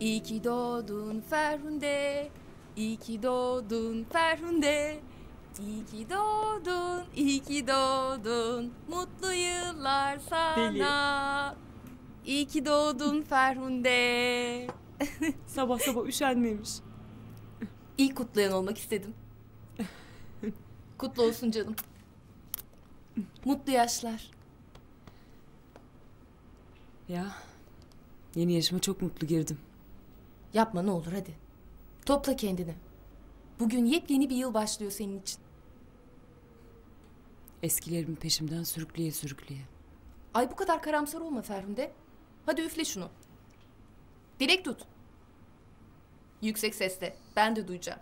İyi ki doğdun Ferhunde. İyi ki doğdun Ferhunde. İyi ki doğdun, iyi ki doğdun. Mutlu yıllar sana. İyi ki doğdun Ferhunde. Sabah sabah üşenmemiş. İlk kutlayan olmak istedim. Kutlu olsun canım. Mutlu yaşlar. Ya yeni yaşıma çok mutlu girdim. Yapma ne olur hadi. Topla kendini. Bugün yepyeni bir yıl başlıyor senin için. Eskilerimi peşimden sürükleye sürükleye. Ay bu kadar karamsar olma Ferhunde. Hadi üfle şunu. Dilek tut. Yüksek sesle. Ben de duyacağım.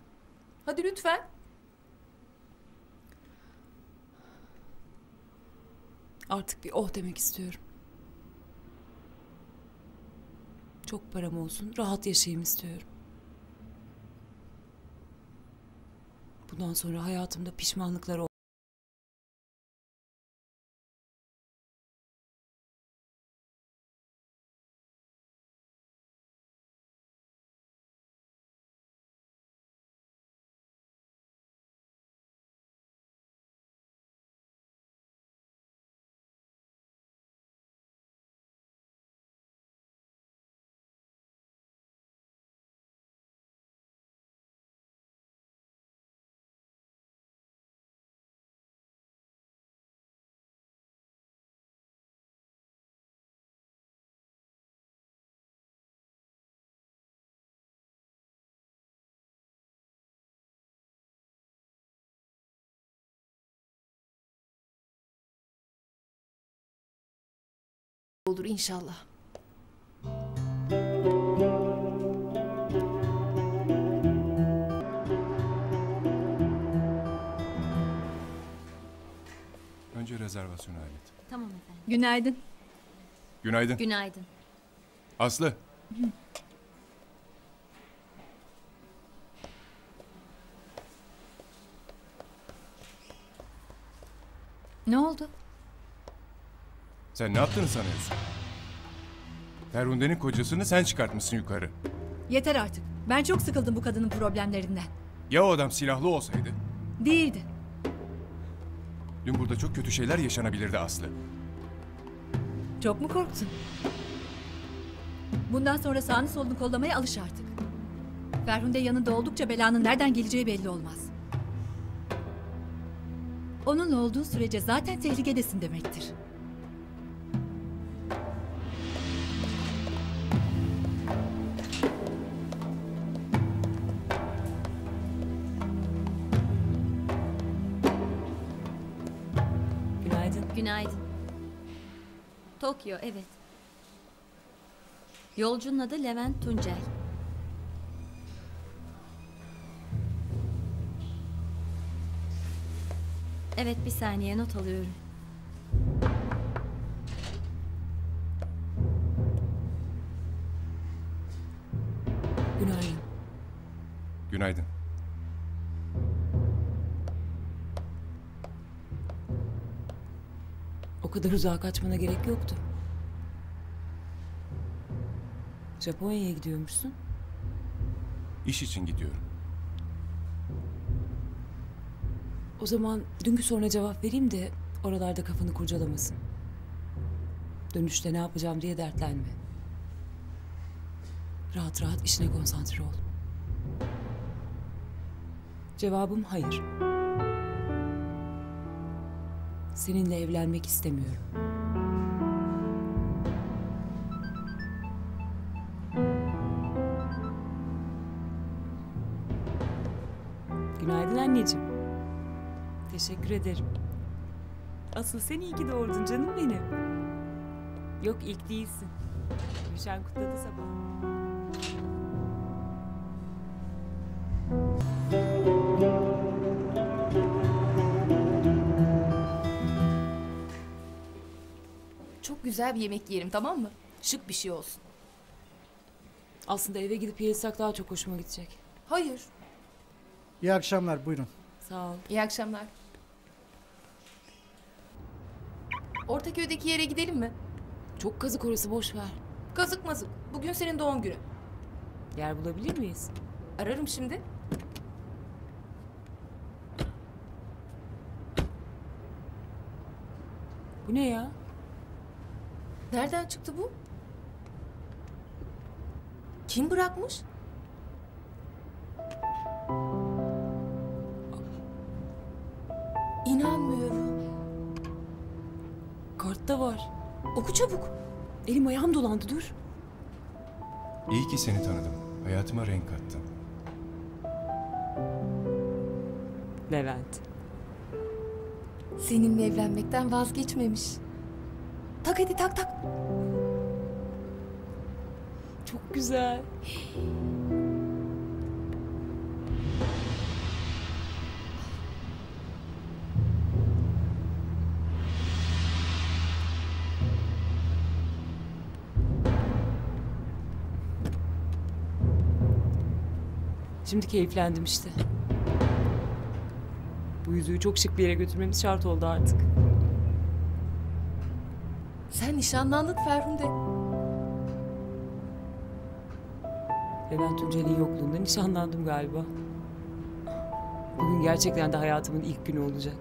Hadi lütfen. Artık bir oh demek istiyorum. Çok param olsun, rahat yaşayayım istiyorum. Bundan sonra hayatımda pişmanlıklar Olur inşallah. Önce rezervasyonu hallet. Tamam efendim. Günaydın. Günaydın. Günaydın. Aslı. Ne oldu? Sen ne yaptığını sanıyorsun? Ferhunde'nin kocasını sen çıkartmışsın yukarı. Yeter artık. Ben çok sıkıldım bu kadının problemlerinden. Ya o adam silahlı olsaydı? Değildi. Dün burada çok kötü şeyler yaşanabilirdi Aslı. Çok mu korktun? Bundan sonra sağını solunu kollamaya alış artık. Ferhunde yanında oldukça belanın nereden geleceği belli olmaz. Onunla olduğun sürece zaten tehlikedesin demektir. Günaydın. Tokyo, evet. Yolcunun adı Levent Tuncel. Evet, bir saniye not alıyorum. Günaydın. Günaydın. Kadar uzağa kaçmana gerek yoktu. Japonya'ya gidiyormuşsun. İş için gidiyorum. O zaman dünkü soruna cevap vereyim de oralarda kafanı kurcalamasın. Dönüşte ne yapacağım diye dertlenme. Rahat rahat işine konsantre ol. Cevabım hayır. Seninle evlenmek istemiyorum. Günaydın anneciğim. Teşekkür ederim. Asıl sen iyi ki doğurdun canım benim. Yok ilk değilsin. Gülşen kutladı sabah. Güzel bir yemek yiyelim tamam mı? Şık bir şey olsun. Aslında eve gidip yatsak daha çok hoşuma gidecek. Hayır. İyi akşamlar buyurun. Sağ ol. İyi akşamlar. Ortaköy'deki yere gidelim mi? Çok kazık orası boş ver. Kazık mazık. Bugün senin doğum günü. Yer bulabilir miyiz? Ararım şimdi. Bu ne ya? Nereden çıktı bu? Kim bırakmış? İnanmıyorum. Kartta var. Oku çabuk. Elim ayağım dolandı dur. İyi ki seni tanıdım. Hayatıma renk kattın. Levent. Seninle evlenmekten vazgeçmemiş. Tak hadi tak tak. Çok güzel. Şimdi keyiflendim işte. Bu yüzüğü çok şık bir yere götürmemiz şart oldu artık. Sen nişanlandın Ferhunde. Levent Tuncel'in yokluğunda nişanlandım galiba. Bugün gerçekten de hayatımın ilk günü olacak.